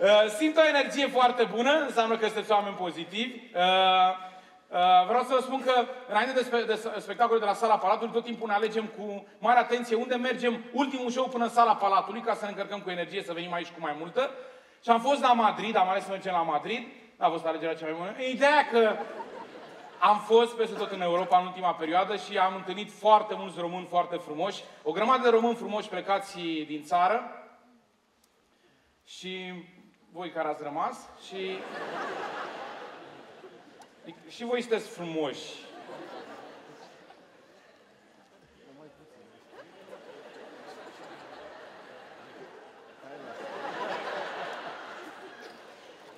Uh, simt o energie foarte bună, înseamnă că sunteți oameni pozitivi. Uh, uh, vreau să vă spun că înainte de, spe- de spectacolul de la Sala Palatului, tot timpul ne alegem cu mare atenție unde mergem ultimul show până în Sala Palatului, ca să ne încărcăm cu energie, să venim aici cu mai multă. Și am fost la Madrid, am ales să mergem la Madrid. A fost alegerea cea mai bună. Ideea că am fost peste tot în Europa în ultima perioadă și am întâlnit foarte mulți români foarte frumoși, o grămadă de români frumoși plecați din țară și voi care ați rămas și... Și voi sunteți frumoși.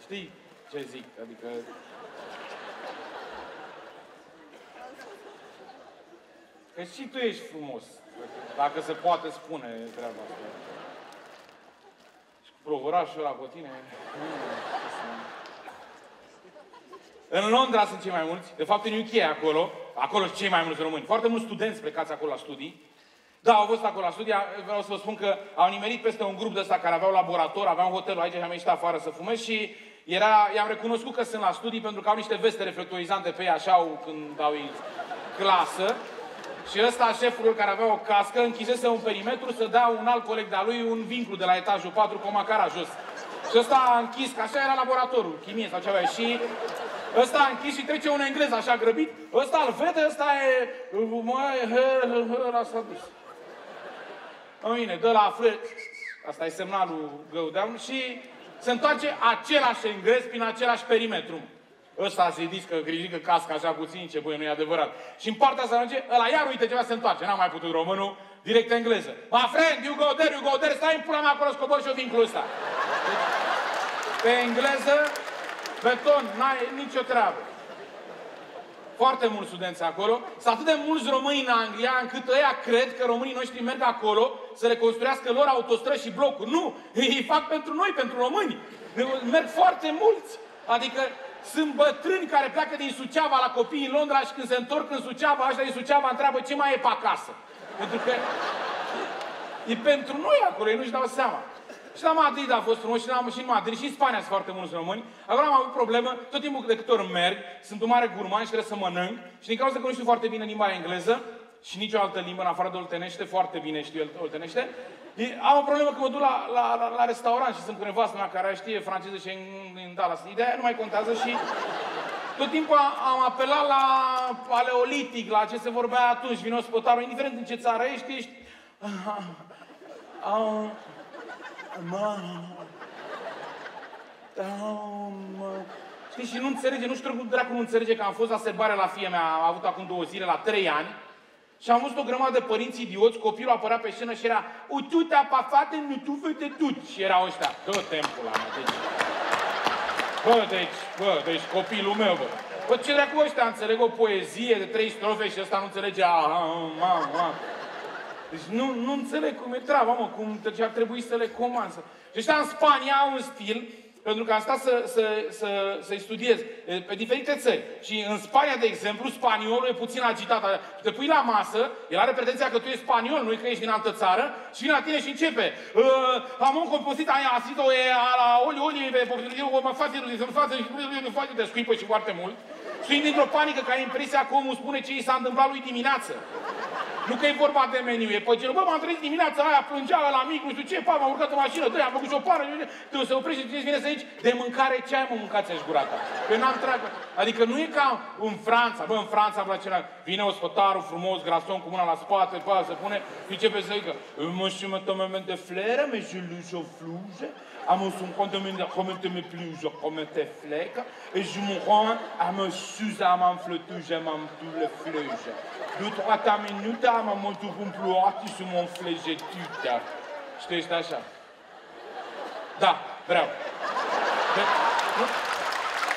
Știi ce zic? Adică... Că și tu ești frumos. Dacă se poate spune treaba asta. Și cu provorașul ăla cu tine... În Londra sunt cei mai mulți, de fapt în UK acolo, acolo sunt cei mai mulți români. Foarte mulți studenți plecați acolo la studii. Da, au fost acolo la studii, vreau să vă spun că au nimerit peste un grup de ăsta care aveau laborator, aveau hotelul aici și am ieșit afară să fumez și era, i-am recunoscut că sunt la studii pentru că au niște veste reflectorizante pe ei așa când au ei clasă. Și ăsta, șeful care avea o cască, închisese un perimetru să dea un alt coleg de-a lui un vinclu de la etajul 4 cu o macara jos. Și ăsta a închis, că așa era laboratorul, chimie sau ceva. Și ăsta a închis și trece un englez așa grăbit. Ăsta îl vede, ăsta e... Măi, ăla s-a dus. În mine, dă la frâ... Asta e semnalul go down și se întoarce același englez prin același perimetru. Ăsta a zis că ridică casca așa puțin, ce băi, nu e adevărat. Și în partea asta merge, ăla iar uite ceva se întoarce, n-a mai putut românul, direct engleză. My friend, you go there, you go there, stai în pula mea acolo, scobor și o vincul ăsta. Pe engleză, beton, n-ai nicio treabă. Foarte mulți studenți acolo. Sunt atât de mulți români în Anglia, încât ăia cred că românii noștri merg acolo să reconstruiască lor autostrăzi și blocuri. Nu! Ei fac pentru noi, pentru români. Merg foarte mulți. Adică sunt bătrâni care pleacă din Suceava la copii în Londra și când se întorc în Suceava, ăștia din Suceava întreabă ce mai e pe acasă. Pentru că e pentru noi acolo, ei nu-și dau seama. Și la Madrid a fost frumos și, la, și în Madrid și în Spania sunt foarte mulți români. Acolo am avut problemă, tot timpul de câte ori merg, sunt un mare gurman și trebuie să mănânc. Și din cauza că nu știu foarte bine limba engleză și nicio altă limbă în afară de oltenește, foarte bine știu oltenește, am o problemă că mă duc la, la, la, la restaurant și sunt cu nevastă mea care știe franceză și în, în Dallas. Ideea nu mai contează și tot timpul am apelat la paleolitic, la ce se vorbea atunci, vino spotarul, indiferent în ce țară ești, ești... Știi, și nu înțelege, nu știu cum dracu nu înțelege că am fost la serbare la fie mea, am avut acum două zile, la trei ani, și am văzut o grămadă de părinți idioți, copilul apărea pe scenă și era Ututa pa fate, nu tu te duci. Și erau ăștia, dă timpul la mea, deci. Bă, deci, bă, deci copilul meu, bă. Bă, ce dracu ăștia înțeleg o poezie de trei strofe și ăsta nu înțelege a, a, a, a. Deci nu, nu înțeleg cum e treaba, mă, cum ce ar trebui să le comanță. Și ăștia în Spania au un stil pentru că am stat să, să, să, să-i studiez pe diferite țări. Și în Spania, de exemplu, spaniolul e puțin agitat. Te pui la masă, el are pretenția că tu ești spaniol, nu că ești din altă țară, și vine la tine și începe. Uh, am un composit, aia asido e la oli, oli, pe mă face, să-mi face, să face de scuipă și foarte mult. Și dintr-o panică că ai impresia că omul spune ce i s-a întâmplat lui dimineață. Nu că e vorba de meniu, e pe bă, m-am trezit dimineața aia, plângea la mic, nu știu ce, pa, m-am urcat în mașină, dă am făcut și o pară, tu se oprește și vine să zici, de mâncare ce ai mă mâncați aș gura ta? Că n-am treabă. Adică nu e ca în Franța, bă, în Franța îmi place vine ospătarul frumos, grason cu mâna la spate, pa, se pune, și începe să zică, monsieur, maintenant, de flair, mais je le flouge, à son condomine remettez-moi plus comme tes flecs, et je me rends à me suze à mon flotouge, à mon tout le fleuge. Deux, trois ta minute, à mon tout cum ploati sur mon flege tuta. Știți, ești așa. Da, vreau.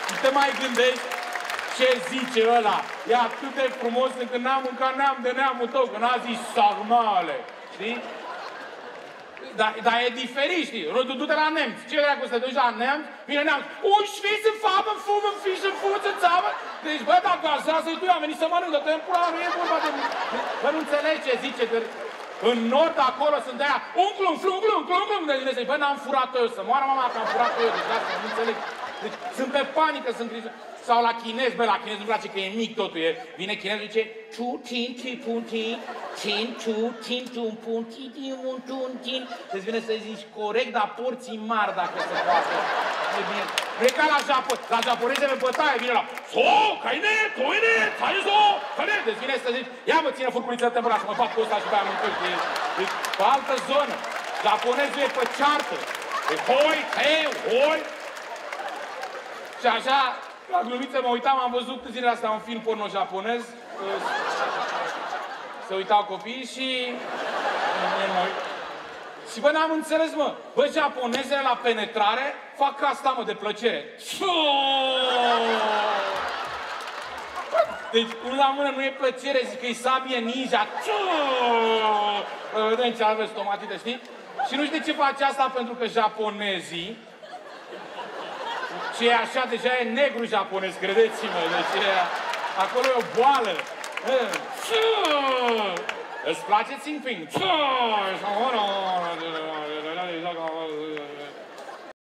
Nu te mai gândești ce zice ăla. E atât de frumos încât n-am mâncat neam de neamul tău, că n-a zis sarmale. Știi? Dar, dar e diferit, știi? Du-te la nemți. Ce dracu să te duci la nemți? Vine neamț. Un șviță, fabă, fumă, fișă, fuță, țavă. Deci, bă, dacă așa să-i tu, a venit să mănâncă, te pula, nu e vorba de... Bă, nu înțelegi ce zice. Că... În nord, acolo, sunt de aia, unclum, flunglum, clunglum, de Dumnezeu. Bă, n-am furat eu, să moară mama că am furat eu, deci asta, nu înțeleg. Deci, sunt pe panică, sunt grijă. Sau la chinez, bă, la chinez nu place că e mic totul, e, vine chinezul zice tu, tin, ti, pun, ti, tin, tu, tin, tu, pun, ti, ti, un, tun, tin. Deci vine să zici corect, dar porții mari dacă se poate. E bine. Nu e ca la, Japo la japoneze pe bătaie, vine la So, caine, toine, so, care? Deci vine să zici, ia mă, ține furculița de tempura să mă fac cu ăsta și pe aia mâncări. E, e pe altă zonă. Japonezul e pe ceartă. E hoi, hei, hoi. Și așa, la glumiță mă uitam, am văzut zilele astea un film porno japonez. Se uitau copiii și... Și bă, n-am înțeles, mă. Bă, japonezele la penetrare fac asta, mă, de plăcere. Deci, unul la mână nu e plăcere, zic că e sabie ninja. Vedem ce aveți tomatite, știi? Și nu știu de ce face asta, pentru că japonezii ce e așa deja e negru japonez, credeți-mă. Deci e, acolo e o boală. Splatit sin fin.